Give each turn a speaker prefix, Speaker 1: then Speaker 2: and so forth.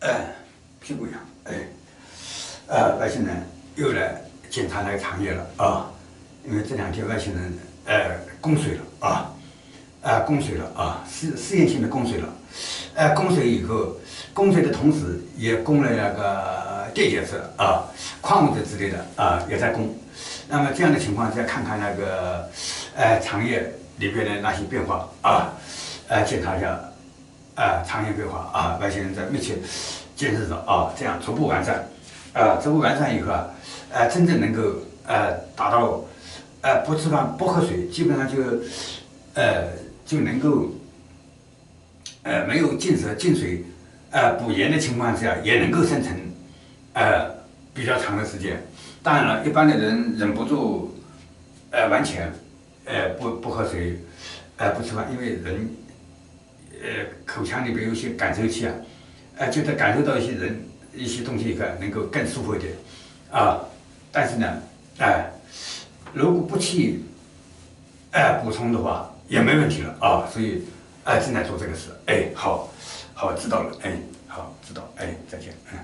Speaker 1: 哎，屁股痒，哎，呃，外星人又来检查那个肠液了啊，因为这两天外星人呃供水了啊，啊供水了啊，试试验性的供水了，呃供水以后，供水的同时也供了那个电解质啊、矿物质之类的啊也在供，那么这样的情况再，看看那个呃肠液里边的那些变化啊，呃检查一下。啊，长远规划啊，外星人在密切监视着啊，这样逐步完善，啊，逐步完善以后啊，呃，真正能够呃达到呃不吃饭不喝水，基本上就呃就能够呃没有进食进水呃补盐的情况下，也能够生存呃比较长的时间。当然了，一般的人忍不住呃完全呃不不喝水呃不吃饭，因为人。口腔里边有些感受器啊，呃，觉得感受到一些人一些东西以后，能够更舒服一点，啊，但是呢，哎，如果不去，哎，补充的话也没问题了啊，所以，哎，正在做这个事，哎，好，好，知道了，哎，好，知道，哎，再见，嗯。